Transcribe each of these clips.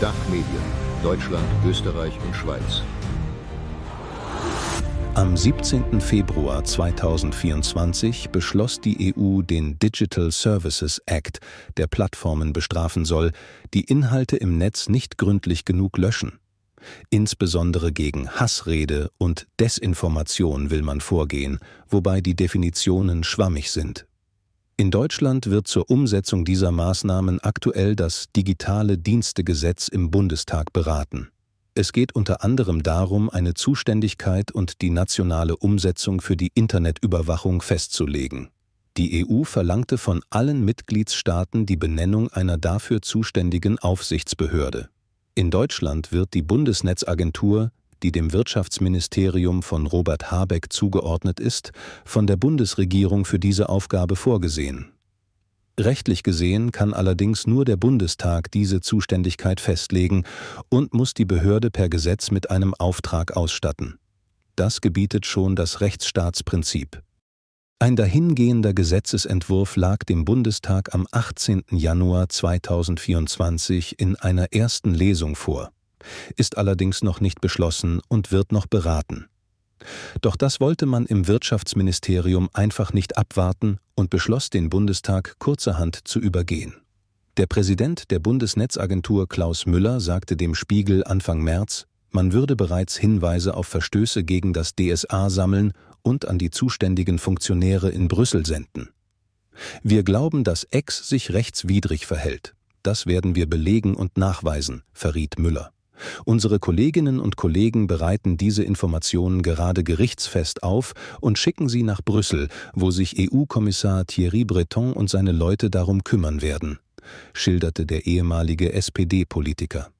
Dachmedien Deutschland, Österreich und Schweiz. Am 17. Februar 2024 beschloss die EU den Digital Services Act, der Plattformen bestrafen soll, die Inhalte im Netz nicht gründlich genug löschen. Insbesondere gegen Hassrede und Desinformation will man vorgehen, wobei die Definitionen schwammig sind. In Deutschland wird zur Umsetzung dieser Maßnahmen aktuell das Digitale Dienstegesetz im Bundestag beraten. Es geht unter anderem darum, eine Zuständigkeit und die nationale Umsetzung für die Internetüberwachung festzulegen. Die EU verlangte von allen Mitgliedstaaten die Benennung einer dafür zuständigen Aufsichtsbehörde. In Deutschland wird die Bundesnetzagentur die dem Wirtschaftsministerium von Robert Habeck zugeordnet ist, von der Bundesregierung für diese Aufgabe vorgesehen. Rechtlich gesehen kann allerdings nur der Bundestag diese Zuständigkeit festlegen und muss die Behörde per Gesetz mit einem Auftrag ausstatten. Das gebietet schon das Rechtsstaatsprinzip. Ein dahingehender Gesetzesentwurf lag dem Bundestag am 18. Januar 2024 in einer ersten Lesung vor ist allerdings noch nicht beschlossen und wird noch beraten. Doch das wollte man im Wirtschaftsministerium einfach nicht abwarten und beschloss den Bundestag kurzerhand zu übergehen. Der Präsident der Bundesnetzagentur Klaus Müller sagte dem Spiegel Anfang März, man würde bereits Hinweise auf Verstöße gegen das DSA sammeln und an die zuständigen Funktionäre in Brüssel senden. Wir glauben, dass Ex sich rechtswidrig verhält. Das werden wir belegen und nachweisen, verriet Müller. Unsere Kolleginnen und Kollegen bereiten diese Informationen gerade gerichtsfest auf und schicken sie nach Brüssel, wo sich EU-Kommissar Thierry Breton und seine Leute darum kümmern werden, schilderte der ehemalige SPD-Politiker.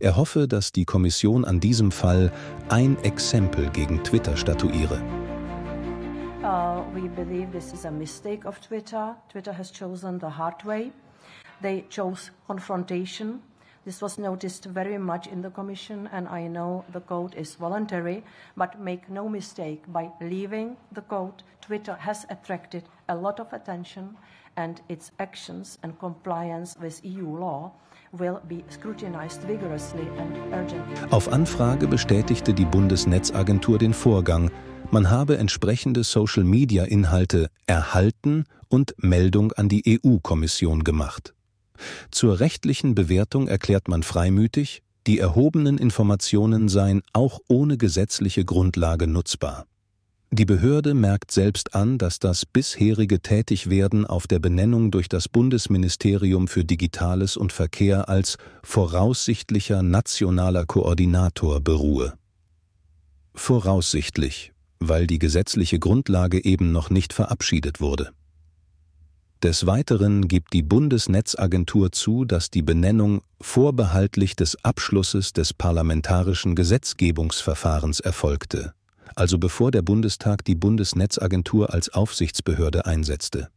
Er hoffe, dass die Kommission an diesem Fall ein Exempel gegen Twitter statuiere. Uh, we believe this is a mistake of Twitter. Twitter has chosen the hard way. They chose confrontation This was noticed very much in the Commission, and I know the code is voluntary, but make no mistake, by leaving the code, Twitter has attracted a lot of attention, and its actions and compliance with EU law will be scrutinized vigorously and urgently. Auf Anfrage bestätigte die Bundesnetzagentur den Vorgang. Man habe entsprechende Social-Media-Inhalte erhalten und Meldung an die EU-Kommission gemacht. Zur rechtlichen Bewertung erklärt man freimütig, die erhobenen Informationen seien auch ohne gesetzliche Grundlage nutzbar. Die Behörde merkt selbst an, dass das bisherige Tätigwerden auf der Benennung durch das Bundesministerium für Digitales und Verkehr als voraussichtlicher nationaler Koordinator beruhe. Voraussichtlich, weil die gesetzliche Grundlage eben noch nicht verabschiedet wurde. Des Weiteren gibt die Bundesnetzagentur zu, dass die Benennung vorbehaltlich des Abschlusses des parlamentarischen Gesetzgebungsverfahrens erfolgte, also bevor der Bundestag die Bundesnetzagentur als Aufsichtsbehörde einsetzte.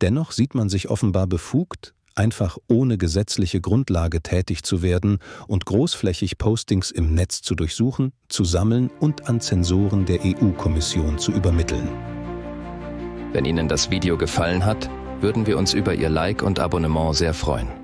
Dennoch sieht man sich offenbar befugt, einfach ohne gesetzliche Grundlage tätig zu werden und großflächig Postings im Netz zu durchsuchen, zu sammeln und an Zensoren der EU-Kommission zu übermitteln. Wenn Ihnen das Video gefallen hat, würden wir uns über Ihr Like und Abonnement sehr freuen.